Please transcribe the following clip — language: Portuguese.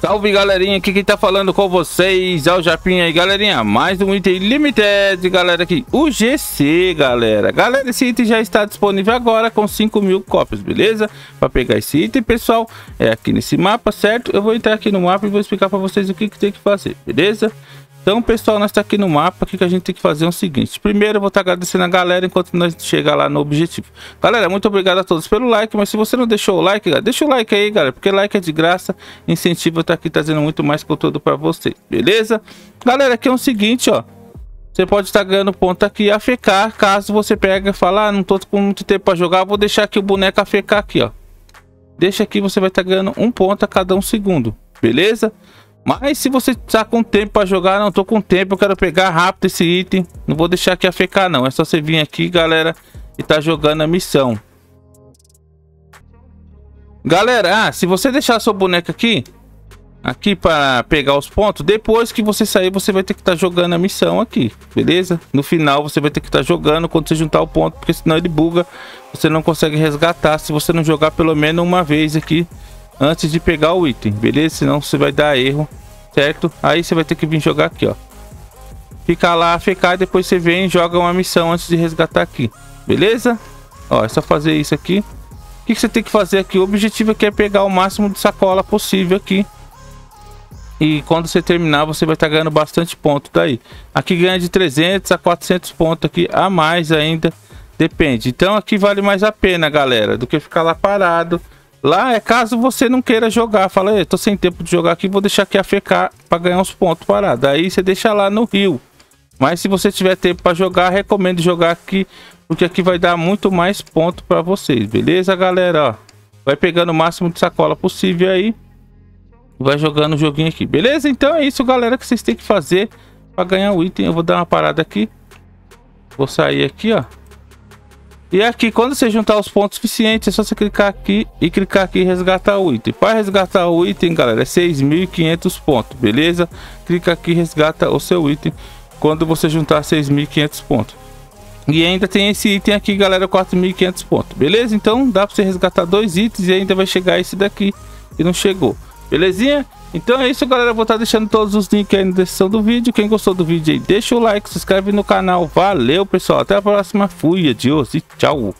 Salve galerinha, aqui quem tá falando com vocês é o Japinha aí galerinha, mais um item limited galera aqui, o GC galera Galera, esse item já está disponível agora com 5 mil cópias, beleza? Para pegar esse item pessoal, é aqui nesse mapa, certo? Eu vou entrar aqui no mapa e vou explicar para vocês o que, que tem que fazer, beleza? Então, pessoal, nós está aqui no mapa, o que, que a gente tem que fazer é o seguinte. Primeiro, eu vou estar tá agradecendo a galera enquanto nós chegar lá no objetivo. Galera, muito obrigado a todos pelo like, mas se você não deixou o like, deixa o like aí, galera, porque like é de graça, incentiva estar tá aqui trazendo muito mais conteúdo para você, beleza? Galera, aqui é o seguinte, ó. Você pode estar ganhando ponto aqui AFK, caso você pegue e fale, ah, não tô com muito tempo para jogar, vou deixar aqui o boneco AFK aqui, ó. Deixa aqui, você vai estar ganhando um ponto a cada um segundo, beleza? Mas se você tá com tempo para jogar, não tô com tempo, eu quero pegar rápido esse item. Não vou deixar aqui AFK não, é só você vir aqui, galera, e tá jogando a missão. Galera, ah, se você deixar seu boneco aqui, aqui para pegar os pontos, depois que você sair, você vai ter que estar tá jogando a missão aqui, beleza? No final, você vai ter que estar tá jogando quando você juntar o ponto, porque senão ele buga, você não consegue resgatar se você não jogar pelo menos uma vez aqui antes de pegar o item, beleza? Senão você vai dar erro, certo? Aí você vai ter que vir jogar aqui, ó. Fica lá, ficar, depois você vem e joga uma missão antes de resgatar aqui, beleza? Ó, é só fazer isso aqui. O que, que você tem que fazer aqui? O objetivo aqui é pegar o máximo de sacola possível aqui. E quando você terminar, você vai estar tá ganhando bastante ponto daí. Aqui ganha de 300 a 400 pontos aqui a mais ainda. Depende. Então aqui vale mais a pena, galera, do que ficar lá parado Lá é caso você não queira jogar. Fala, tô sem tempo de jogar aqui, vou deixar aqui a FK para ganhar uns pontos parados. Aí você deixa lá no rio. Mas se você tiver tempo para jogar, recomendo jogar aqui, porque aqui vai dar muito mais ponto para vocês, beleza, galera? Ó, vai pegando o máximo de sacola possível aí. Vai jogando o joguinho aqui, beleza? Então é isso, galera, que vocês têm que fazer para ganhar o item. Eu vou dar uma parada aqui. Vou sair aqui, ó. E aqui, quando você juntar os pontos suficientes, é só você clicar aqui e clicar aqui resgatar o item. Para resgatar o item, galera, é 6.500 pontos, beleza? Clica aqui resgata o seu item quando você juntar 6.500 pontos. E ainda tem esse item aqui, galera, 4.500 pontos, beleza? Então dá para você resgatar dois itens e ainda vai chegar esse daqui que não chegou, belezinha? Então é isso, galera. vou estar deixando todos os links aí na descrição do vídeo. Quem gostou do vídeo aí, deixa o like, se inscreve no canal. Valeu, pessoal. Até a próxima. Fui, adiós e tchau.